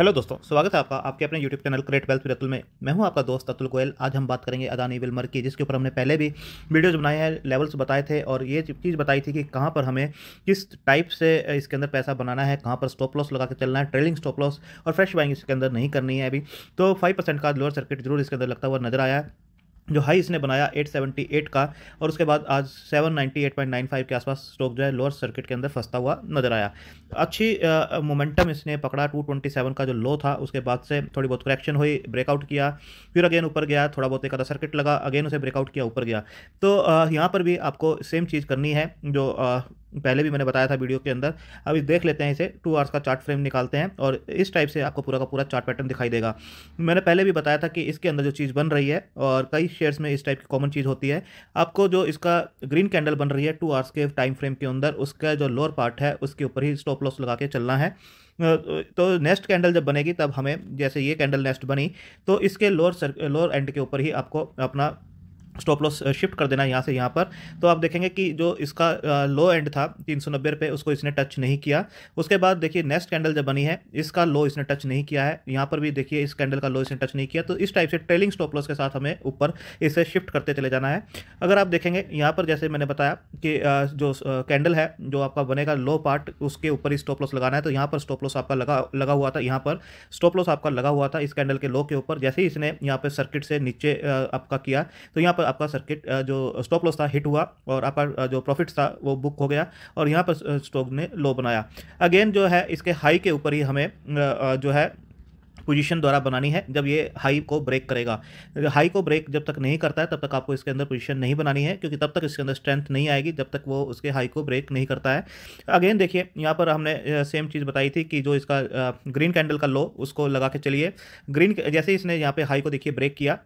Hello दोस्तों, स्वागत है आपका, आपके अपने YouTube channel create wealth Atul में। मैं हूँ आपका दोस्त अतुल गोयल। आज हम बात करेंगे अदानी विलमर की, जिसके ऊपर हमने पहले भी वीडियोज़ बनाए हैं लेवल्स बताए थे, और ये चीज़ बताई थी कि कहाँ पर हमें किस टाइप से इसके अंदर पैसा बनाना है, कहाँ पर स्टॉप लॉस लगा के चलना है ट्रेलिंग स्टॉप लॉस और फ्रेश बाइंग इसके अंदर नहीं करनी है अभी। तो फाइव का लोअर सर्किट ज़रूर इसके अंदर लगता हुआ नज़र आया है। जो हाई इसने बनाया 878 का, और उसके बाद आज 798.95 के आसपास स्टॉक जो है लोअर सर्किट के अंदर फंसता हुआ नज़र आया। अच्छी मोमेंटम इसने पकड़ा 227 का जो लो था, उसके बाद से थोड़ी बहुत करेक्शन हुई ब्रेकआउट किया, फिर अगेन ऊपर गया, थोड़ा बहुत एक आधा सर्किट लगा अगेन उसे ब्रेकआउट किया, ऊपर गया। तो यहाँ पर भी आपको सेम चीज़ करनी है, जो पहले भी मैंने बताया था वीडियो के अंदर। अभी देख लेते हैं इसे टू आवर्स का चार्ट फ्रेम निकालते हैं और इस टाइप से आपको पूरा का पूरा चार्ट पैटर्न दिखाई देगा। मैंने पहले भी बताया था कि इसके अंदर जो चीज़ बन रही है और कई शेयर्स में इस टाइप की कॉमन चीज़ होती है, आपको जो इसका ग्रीन कैंडल बन रही है टू आवर्स के टाइम फ्रेम के अंदर, उसका जो लोअर पार्ट है, उसके ऊपर ही स्टॉप लॉस लगा के चलना है। तो नेक्स्ट कैंडल जब बनेगी, तब हमें जैसे ये कैंडल नेक्स्ट बनी तो इसके लोअर लोअर एंड के ऊपर ही आपको अपना स्टॉप लॉस शिफ्ट कर देना यहाँ से यहाँ पर। तो आप देखेंगे कि जो इसका लो एंड था, तीन सौ नब्बे रुपये उसको इसने टच नहीं किया। उसके बाद देखिए नेक्स्ट कैंडल जब बनी है, इसका लो इसने टच नहीं किया है। यहाँ पर भी देखिए, इस कैंडल का लो इसने टच नहीं किया। तो इस टाइप से ट्रेलिंग स्टॉप लॉस के साथ हमें ऊपर इसे शिफ्ट करते चले जाना है। अगर आप देखेंगे, यहाँ पर जैसे मैंने बताया कि जो कैंडल है, जो आपका बनेगा लो पार्ट उसके ऊपर ही स्टॉप लॉस लगाना है। तो यहाँ पर स्टॉप लॉस आपका लगा लगा हुआ था, यहाँ पर स्टॉप लॉस आपका लगा हुआ था इस कैंडल के लो के ऊपर। जैसे ही इसने यहाँ पर सर्किट से नीचे आपका किया तो यहाँ पर आपका सर्किट जो स्टॉप लॉस था हिट हुआ और आपका जो प्रॉफिट था, वो बुक हो गया और यहाँ पर स्टॉक ने लो बनाया। अगेन जो है, इसके हाई के ऊपर ही हमें जो है पोजीशन द्वारा बनानी है, जब ये हाई को ब्रेक करेगा। हाई को ब्रेक जब तक नहीं करता है, तब तक आपको इसके अंदर पोजीशन नहीं बनानी है, क्योंकि तब तक इसके अंदर स्ट्रेंथ नहीं आएगी, जब तक वो उसके हाई को ब्रेक नहीं करता है। अगेन देखिए, यहाँ पर हमने सेम चीज़ बताई थी कि जो इसका ग्रीन कैंडल का लो उसको लगा के चलिए। ग्रीन जैसे इसने यहाँ पर हाई को देखिए ब्रेक किया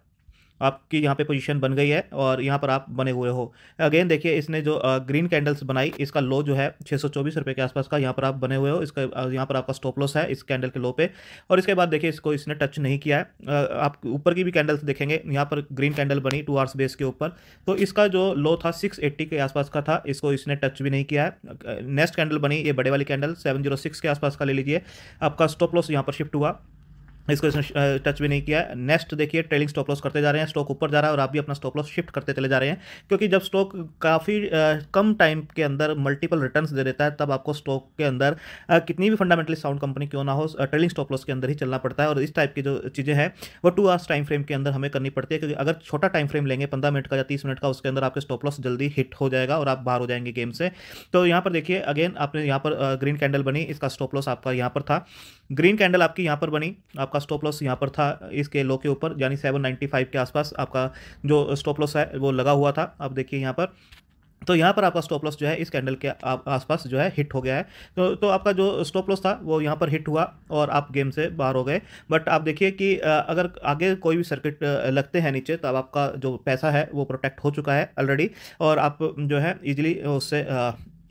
आपकी यहाँ पे पोजीशन बन गई है और यहाँ पर आप बने हुए हो। अगेन देखिए, इसने जो ग्रीन कैंडल्स बनाई, इसका लो जो है छः सौ के आसपास का यहाँ पर आप बने हुए हो। इसका यहाँ पर आपका स्टॉप लॉस है इस कैंडल के लो पे। और इसके बाद देखिए, इसको इसने टच नहीं किया है। आप ऊपर की भी कैंडल्स देखेंगे, यहाँ पर ग्रीन कैंडल बनी टू आवर्स बेस के ऊपर। तो इसका जो लो था सिक्स के आसपास का था, इसको इसने टच भी नहीं किया है। नेक्स्ट कैंडल बनी, ये बड़े वाली कैंडल सेवन के आसपास का ले लीजिए। आपका स्टॉप लॉस यहाँ पर शिफ्ट हुआ। इसको इसने टच भी नहीं किया। नेक्स्ट देखिए ट्रेलिंग स्टॉप लॉस करते जा रहे हैं। स्टॉक ऊपर जा रहा है और आप भी अपना स्टॉप लॉस शिफ्ट करते चले जा रहे हैं। क्योंकि जब स्टॉक काफ़ी कम टाइम के अंदर मल्टीपल रिटर्न्स दे देता है, तब आपको स्टॉक के अंदर कितनी भी फंडामेंटली साउंड कंपनी क्यों ना हो ट्रेलिंग स्टॉप लॉस के अंदर ही चलना पड़ता है। और इस टाइप की जो चीज़ें हैं, वो टू आवर्स टाइम फ्रेम के अंदर हमें करनी पड़ती है। क्योंकि अगर छोटा टाइम फ्रेम लेंगे, पंद्रह मिनट का या तीस मिनट का, उसके अंदर आपके स्टॉप लॉस जल्दी हिट हो जाएगा और आप बाहर हो जाएँगे गेम से। तो यहाँ पर देखिए अगेन आपने यहाँ पर ग्रीन कैंडल बनी। इसका स्टॉप लॉस आपका यहाँ पर था। ग्रीन कैंडल आपकी यहाँ पर बनी, आपका स्टॉप लॉस यहाँ पर था, इसके लो के ऊपर, यानी 795 के आसपास आपका जो स्टॉप लॉस है, वो लगा हुआ था। आप देखिए यहाँ पर तो यहाँ पर आपका स्टॉप लॉस जो है, इस कैंडल के आसपास जो है हिट हो गया है। तो तो आपका जो स्टॉप लॉस था, वो यहाँ पर हिट हुआ और आप गेम से बाहर हो गए। बट आप देखिए कि अगर आगे कोई भी सर्किट लगते हैं नीचे तो आपका जो पैसा है, वो प्रोटेक्ट हो चुका है ऑलरेडी और आप जो है इजीली उससे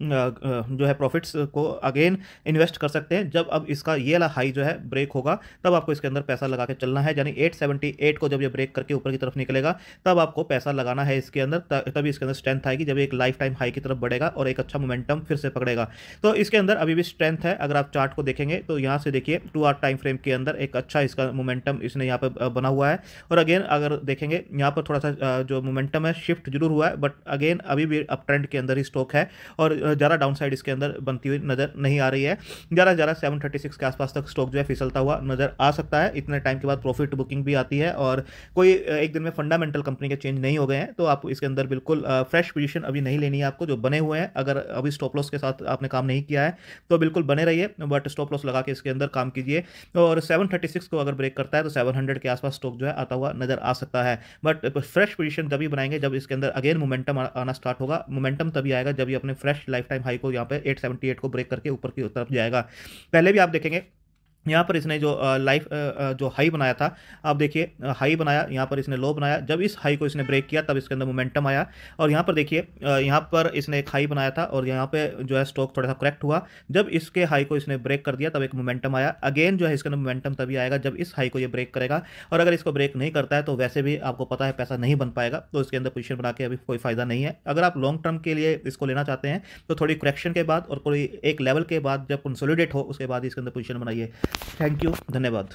जो है प्रॉफिट्स को अगेन इन्वेस्ट कर सकते हैं। जब अब इसका ये वाला हाई जो है ब्रेक होगा, तब आपको इसके अंदर पैसा लगा के चलना है। यानी 878 को जब ये ब्रेक करके ऊपर की तरफ़ निकलेगा, तब आपको पैसा लगाना है इसके अंदर। तभी इसके अंदर स्ट्रेंथ आएगी, जब एक लाइफ टाइम हाई की तरफ़ बढ़ेगा और एक अच्छा मोमेंटम फिर से पकड़ेगा। तो इसके अंदर अभी भी स्ट्रेंथ है, अगर आप चार्ट को देखेंगे तो यहाँ से देखिए टू आर टाइम फ्रेम के अंदर एक अच्छा इसका मोमेंटम इसने यहाँ पर बना हुआ है। और अगेन अगर देखेंगे, यहाँ पर थोड़ा सा जो मोमेंटम है शिफ्ट ज़रूर हुआ है बट अगेन अभी भी अप ट्रेंड के अंदर ही स्टॉक है। और ज़्यादा डाउन साइड इसके अंदर बनती हुई नज़र नहीं आ रही है। ज़्यादा ज़्यादा सेवन थर्टी सिक्स के आसपास तक स्टॉक जो है फिसलता हुआ नज़र आ सकता है। इतने टाइम के बाद प्रॉफिट बुकिंग भी आती है और कोई एक दिन में फंडामेंटल कंपनी के चेंज नहीं हो गए हैं तो आप इसके अंदर बिल्कुल फ्रेश पोजिशन अभी नहीं लेनी है आपको, जो बने हुए हैं। अगर अभी स्टॉप लॉस के साथ आपने काम नहीं किया है तो बिल्कुल बने रहिए बट स्टॉप लॉस लगा के इसके अंदर काम कीजिए। और सेवन को अगर ब्रेक करता है तो सेवन के आसपास स्टॉक जो है आता हुआ नज़र आ सकता है। बट फ्रेश पोजिशन तभी बनाएँगे, जब इसके अंदर अगेन मोमेंटम आना स्टार्ट होगा मोमेंटम तभी आएगा जब ये अपने फ्रेश लाइफ टाइम हाई को यहाँ पे 878 को ब्रेक करके ऊपर की तरफ़ जाएगा। पहले भी आप देखेंगे यहाँ पर इसने जो लाइफ जो हाई बनाया था, आप देखिए हाई बनाया, यहाँ पर इसने लो बनाया। जब इस हाई को इसने ब्रेक किया, तब इसके अंदर मोमेंटम आया। और यहाँ पर देखिए यहाँ पर इसने एक हाई बनाया था और यहाँ पे जो है स्टॉक थोड़ा सा करेक्ट हुआ। जब इसके हाई को इसने ब्रेक कर दिया, तब एक मोमेंटम आया। अगेन जो है इसके अंदर मोमेंटम तभी आएगा जब इस हाई को ये ब्रेक करेगा। और अगर इसको ब्रेक नहीं करता है तो वैसे भी आपको पता है पैसा नहीं बन पाएगा तो इसके अंदर पोजिशन बना के अभी कोई फ़ायदा नहीं है। अगर आप लॉन्ग टर्म के लिए इसको लेना चाहते हैं तो थोड़ी करेक्शन के बाद और कोई एक लेवल के बाद जब कंसोलिडेट हो, उसके बाद इसके अंदर पोजिशन बनाइए। थैंक यू धन्यवाद।